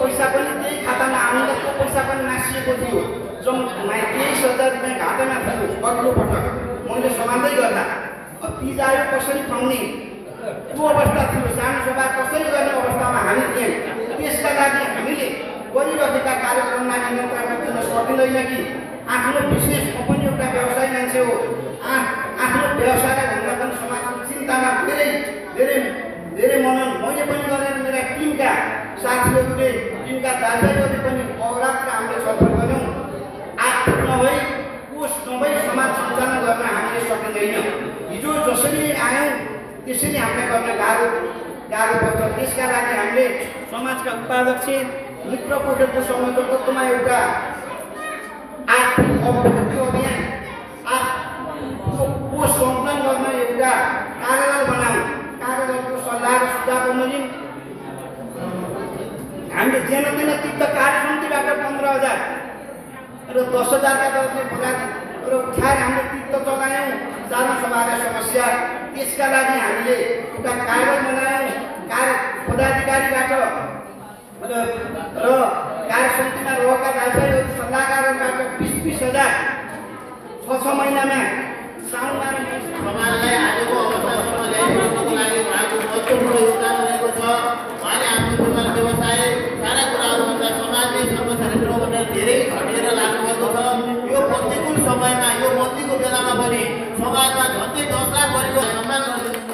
Speaker 4: पैसा पनि त्यही खातामा आउँदा त्यो पैसा पनि नासिएको थियो। जम्मा तेइस हजार रुपियाँ घाटामा थियो। अघिल्लो पटक मैले सम्हाल्दै गर्दा आयो कसरी पाउने? त्यो अवस्था थियो। सानो सभा कसरी गर्ने अवस्थामा हामी थियौँ। त्यसका लागि हामीले गरिरहेका कार्यक्रममा नियन्त्रण दिन सकिँदैन कि? आफ्नो बिजनेस म पनि एउटा व्यवसाय मान्छे हो। आफ्नो व्यवसायलाई भन्दा पनि समाजको चिन्तामा धेरै धेरै धेरै मनन मैले पनि गरेर मेरा टिमका साथीहरूले टिमका दाजुभाइहरूले पनि अवरात्र हामीले छलफल गऱ्यौँ आर्थिक नभई कोष नभई समाज सञ्चालन गर्न हामीले सकिँदैन हिजो जसरी आयौँ त्यसरी हामीले गर्न गाह्रो गाह्रो पर्छ त्यसका लागि हामीले समाजका उपाध्यक्ष मित्र पोखरेलको संयोजकत्वमा एउटा आर्थिक अभियान कार्यालय बनाऊ। कार्यालयको सल्लाह र सुझाव हामीले जेन तेन तीर्थ कार्य समितिबाट पन्ध्र हजार र दस हजारका दरले पचास र उठाएर हामीले तीर्थ चलायौँ सानो सभाका समस्या। त्यसका लागि हामीले एउटा कार्य बनायौँ। कार्य पदाधिकारीबाट र कार्य समितिमा रहेका दाजुभाइहरू सल्लाहकारहरूबाट बिस बिस हजार छ छ महिनामा
Speaker 2: समाजलाई आजको अवस्थासम्म ल्याइपुर्याउनको लागि उहाँको महत्त्वपूर्ण योगदान रहेको छ उहाँले आफ्नो दोकान व्यवसाय सारा कुराहरूभन्दा समाजले सर्वश्रेष्ठ भनेर धेरै घटेर लाग्नुभएको छ यो प्रतिकूल समयमा यो मन्दीको बेलामा पनि समाजमा झन्डै दस लाख परिवार सम्मान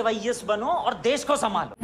Speaker 11: आई
Speaker 12: वाई बनो और देश को संभालो।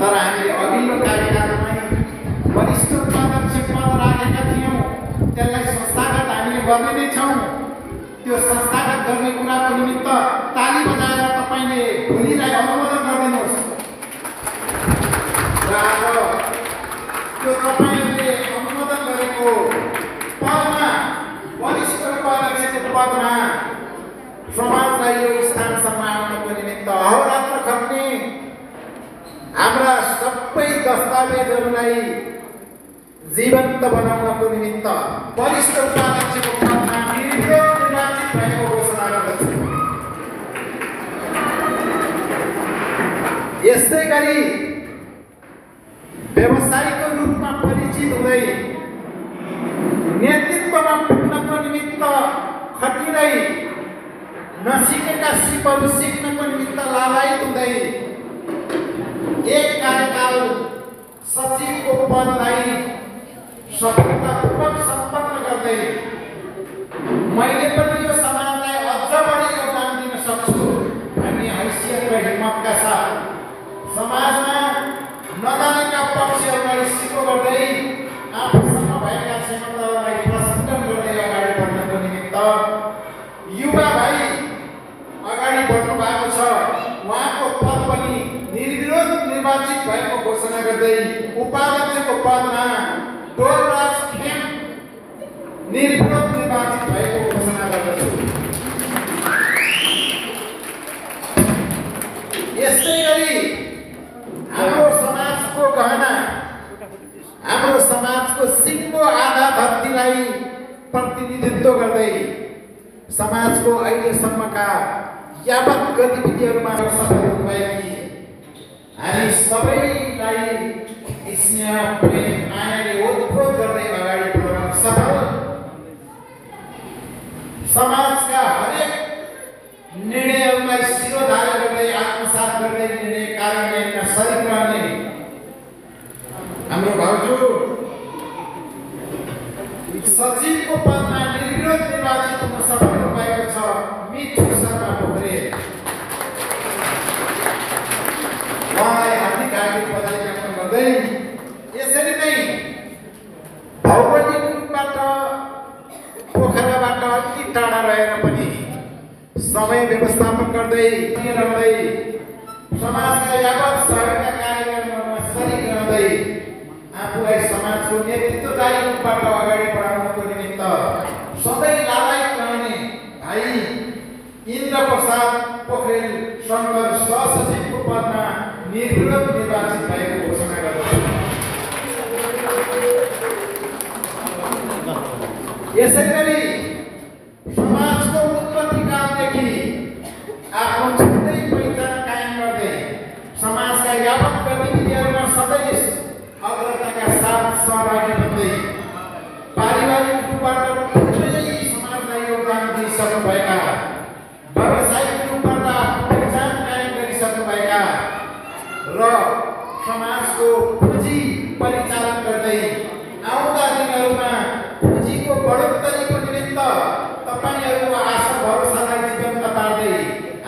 Speaker 13: तर हामीले अघिल्लो कार्यकालमै छौँ। त्यो संस्थागत गर्ने कुराको निमित्त ताली बजाएर तपाईँले भोलिलाई अनुमोदन गरिदिनुहोस्। र आज त्यो तपाईँहरूले अनुमोदन गरेको पदमा वरिष्ठ उपाध्यक्षको पदमा समाजलाई यो स्थानसम्म आउनको निमित्त अहोरात्र खट्ने हाम्रा सबै दस्तावेजहरूलाई जीवन्त बनाउनको निमित्त वरिष्ठ उपाध्यक्षको यस्तै गरी व्यवसायिक रूपमा परिचित हुँदै नेतृत्वमा पुग्नको निमित्त खटिँदै नसिकेका सिपहरू सिक्नको निमित्त लाभायित हुँदै एक कार्यकाल सचिवको पदलाई सफलतापूर्वक सम्पन्न गर्दै मैले पनि यो समाजलाई अझ बढी योगदान दिन सक्छु भन्ने हैसियत र हिम्मतका साथ समाजमा नजानेका पक्षहरूलाई सिको गर्दै आफूसँग भएका क्षमताहरूलाई प्रशिक्षण गर्दै अगाडि बढ्नको निमित्त युवा भाइ अगाडि बढ्नु भएको छ। उहाँको पद पनि निर्विरोध निर्वाचित भएको घोषणा गर्दै उपाध्यक्षको पदमा डोलराज खेम निर्विरोध निर्वाचित भएको घोषणा गर्दछु यस्तै गरी हाम्रो समाजको गहना हाम्रो समाजको आधा प्रतिनिधित्व गर्दै समाजको अहिलेसम्मका यावत गतिविधिहरूमा सफल हुनुभएकी हामी सबैलाई स्नेह प्रेम मायाले ओतप्रोत गर्दै अगाडि बढाउन सफल समाजका हरेक निर्णयहरूलाई शिरोधार्य गर्दै आत्मसात गर्दै निर्णय कार्यान्वयनमा सरिक रहने। हाम्रो भाउजू सचिवको पदमा निर्विरोध निर्वाचित हुन सफल भएको छ मिठु शर्मा पोखरेल उहाँलाई हार्दिक हार्दिक बधाई व्यक्त गर्दै यसरी नै टाढा रहेर पनि समय व्यवस्थापन गर्दै रहँदै समाजका यावत सहयोगका कार्यक्रमहरूमा सरिक रहँदै आफूलाई समाजको नेतृत्वदायी रूपबाट अगाडि बढाउनको निमित्त सधैँ लालायत रहने भाइ इन्द्र प्रसाद पोखरेल शङ्कर सहसचिवको पदमा निर्विरोध निर्वाचित भएको घोषणा गर्दछु यसै गरी समाजको उत्पत्ति कालदेखि आफ्नो छुट्टै पहिचान कायम गर्दै समाजका यावत गतिविधिहरूमा सधैँ अग्रताका साथ सहभागी बन्दै पारिवारिक रूपबाट ठुलै समाजलाई योगदान दिइसक्नुभएका व्यावसायिक रूपबाट आफ्नो पहिचान कायम गरिसक्नुभएका र समाजको पुँजी परिचालन गर्दै आउँदा दिनहरूमा पुँजीको बढोत्तरीको निमित्त तपाईँहरूको आशा भरोसालाई जीवन्त पार्दै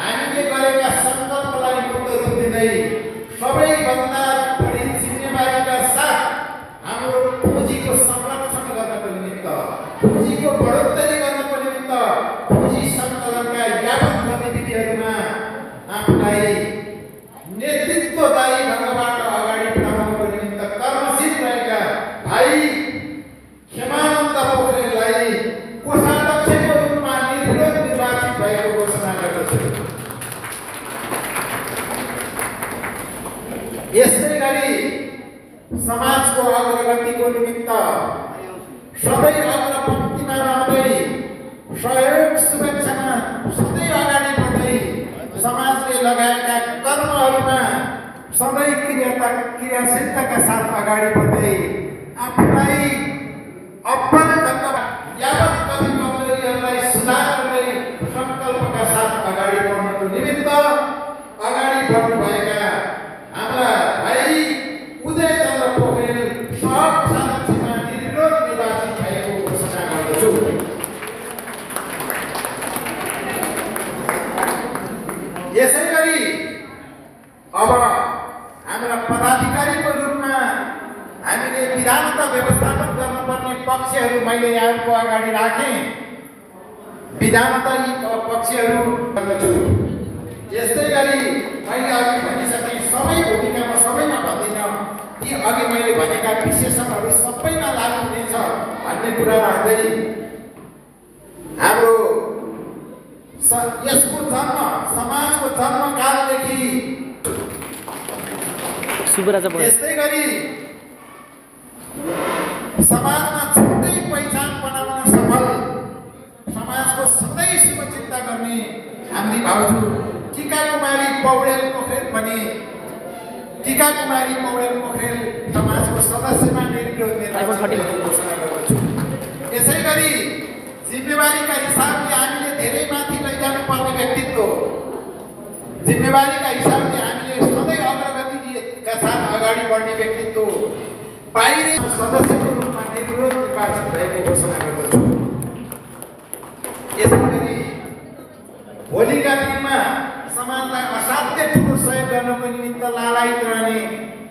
Speaker 13: हामीले गरेका सङ्कल्पलाई मुक्त रूप दिँदै सबैभन्दा बढी जिम्मेवारीका साथ हाम्रो पुँजीको संरक्षण गर्नको निमित्त पुँजीको बढोत्तरी गर्नको निमित्त पुँजी सङ्कलनका यावत गतिविधिहरूमा आफूलाई नेतृत्वदायी ढङ्गबाट अगाडि बढाउनको निमित्त कर्मशील रहेका भाइ क्षमानन्द पोखरेललाई कोषाध्यक्षको रूपमा निर्विरोध निर्वाचित भएको घोषणा गर्दछु यस्तै गरी समाजको अग्रगतिको निमित्त सधैँ अग्रपङ्क्तिमा रहँदै सहयोग शुभेच्छामा सधैँ अगाडि बढ्दै समाजले लगाएका कर्महरूमा सधैँ क्रियाता क्रियाशीलताका साथ अगाडि बढ्दै आफूलाई अब्बल ढङ्गमा यावत कति कमजोरीहरूलाई सुधार गर्दै सङ्कल्पका साथ अगाडि बढ्नको निमित्त अगाडि बढ्नुभएका हाम्रा भाइ उदय चन्द्र पोखरेल सहयोग साक्षीमा निर्विरोध निर्वाचित भएको घोषणा गर्दछु यसै गरी अब हाम्रा पदाधिकारीको रूपमा हामीले विधानता व्यवस्थापन गर्नुपर्ने पक्षहरू मैले यहाँको अगाडि राखेँ। विधानता यी पक्षहरू गर्दछु। यस्तै गरी मैले अघि भनिसकेँ सबै भूमिकामा सबैमा भन्दिनँ ती अघि मैले भनेका विशेषणहरू सबैमा लागु हुनेछ भन्ने कुरा राख्दै हाम्रो यसको जन्म समाजको जन्मकालदेखि यस्तै गरी समाजमा छुट्टै पहिचान बनाउन सफल समाजको सधैँ शुभचिन्ता गर्ने हाम्री भाउजू टिका कुमारी पौडेल पोखरेल पनि टिका कुमारी पौडेल पोखरेल समाजको सदस्यमा यसै गरी जिम्मेवारीका हिसाबले हामीले धेरै माथि लैजानु पर्ने व्यक्तित्व। जिम्मेवारीका हिसाबले हामीले सधैँ अग्रगतिका साथ अगाडि बढ्ने व्यक्तित्व बाहिरी सदस्यको निर्विरोध निर्वाचित भएको घोषणा गर्दछु यसै गरी भोलिका दिनमा समाजलाई असाध्य ठुलो सहयोग गर्नको निमित्त लालायित रहने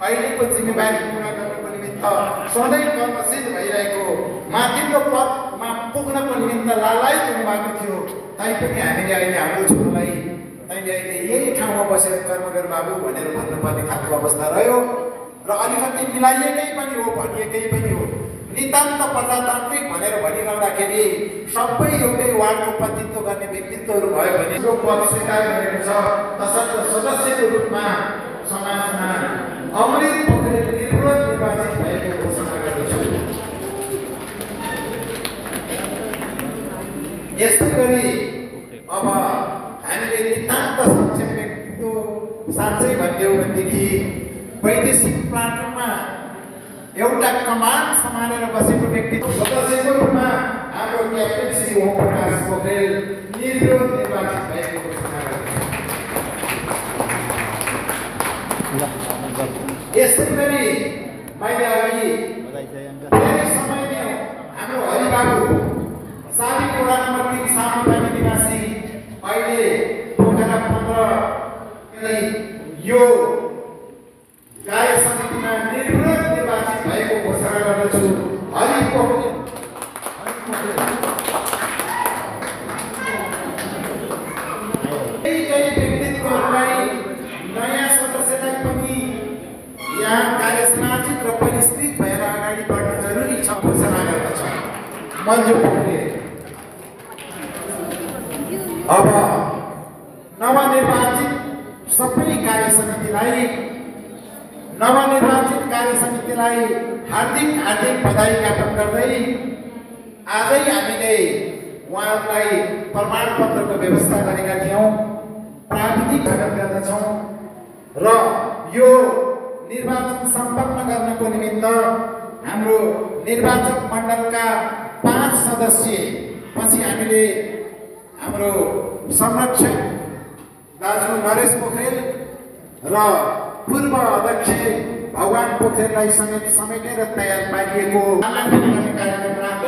Speaker 13: अहिलेको जिम्मेवारी पुरा गर्नको निमित्त सधैँ कर्मशील भइरहेको माथिल्लो पदमा पुग्नको निमित्त लालायित हुनुभएको थियो। तैपनि हामीले अहिले हाम्रो छोरोलाई तैँले अहिले यही ठाउँमा बसेर कर्म गर बाबु भनेर भन्नुपर्ने खालको अवस्था रह्यो। र अलिकति मिलाइएकै पनि हो भनिएकै पनि हो। नितान्त प्रजातान्त्रिक भनेर भनिरहँदाखेरि सबै एउटै वार्डको प्रतिनिधित्व गर्ने व्यक्तित्वहरू भयो भने यो पद स्वीकार गरेको छ। तसर्थ सदस्यको रूपमा समाजमा अमृत पोखरेल निर्विरोध निर्वाचित भएको घोषणा गर्दछु। यस्तै गरी अब हामीले नितान्त व्यक्तित्व साँच्चै भन्ने हो भनेदेखि वैदेशिक प्लाटुनमा एउटा कमान सम्हालेर बसेको व्यक्तित्व सदस्यको रूपमा हाम्रो क्याप्टेन श्री ओम प्रकाश पोखरेल निर्विरोध निर्वाचित भएको घोषणा गरी मैले अघि धेरै समय नै हाम्रो हरिबाबु साबी वडा नम्बर तिन सामुदायिक निवासी अहिले पोखरा पन्ध्र यो कार्य समितिमा भएको व्यक्तित्वहरूलाई नयाँ सदस्यलाई यहाँ र परिष्कृत भएर अगाडि बढ्न जरुरी छ घोषणा गर्दछ अब नवनिर्वाचित सबै कार्य समितिलाई नवनिर्वाचित कार्य समितिलाई हार्दिक हार्दिक बधाई ज्ञापन गर्दै आजै हामीले उहाँहरूलाई प्रमाणपत्रको व्यवस्था गरेका थियौँ प्राविधिक स्वागत गर्दछौँ र यो निर्वाचन सम्पन्न गर्नको निमित्त हाम्रो निर्वाचक मण्डलका पाँच सदस्य पछि हामीले हाम्रो संरक्षक दाजु नरेश पोखरेल र पूर्व अध्यक्ष भगवान पोखरेललाई समेत समेटेर तयार पारिएको कार्यक्रम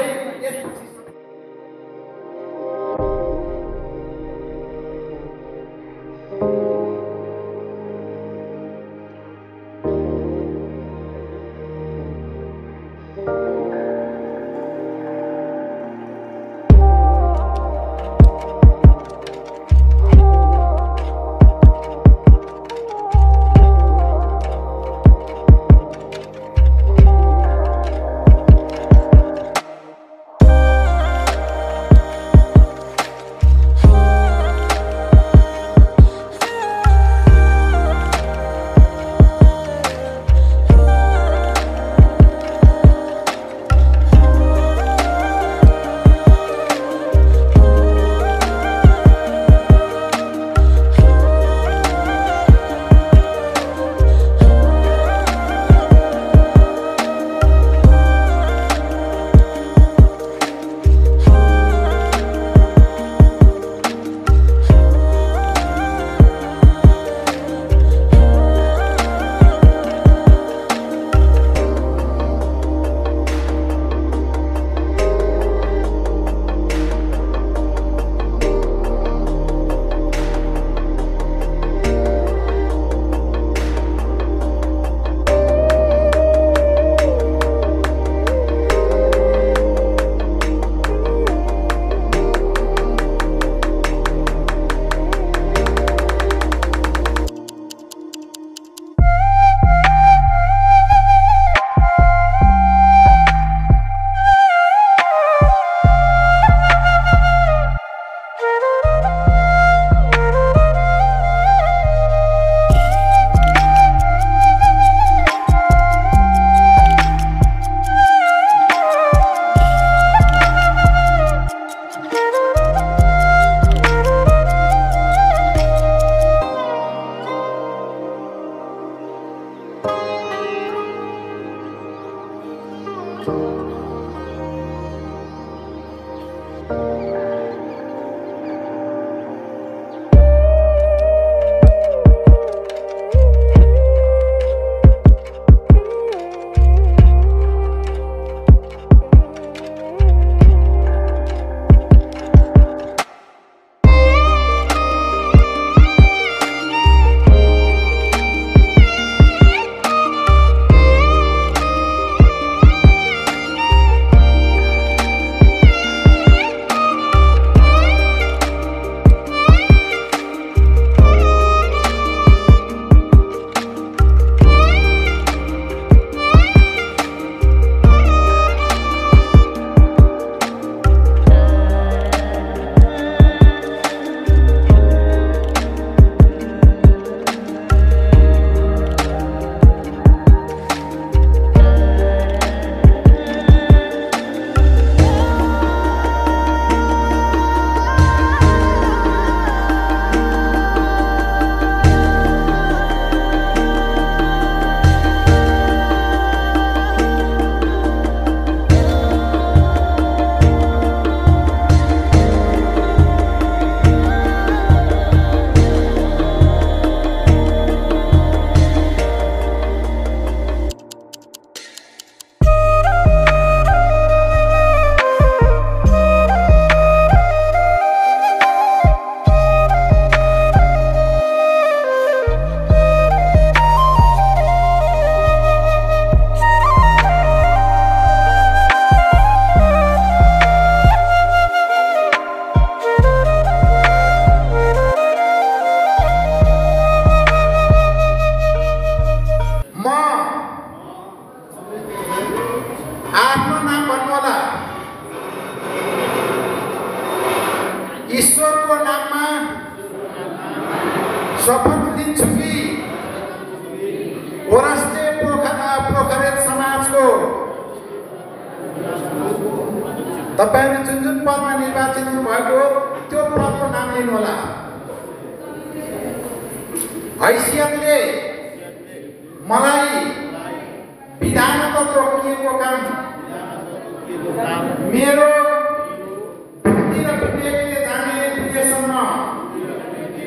Speaker 2: मेरो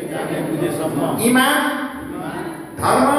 Speaker 2: जाने इमान धर्म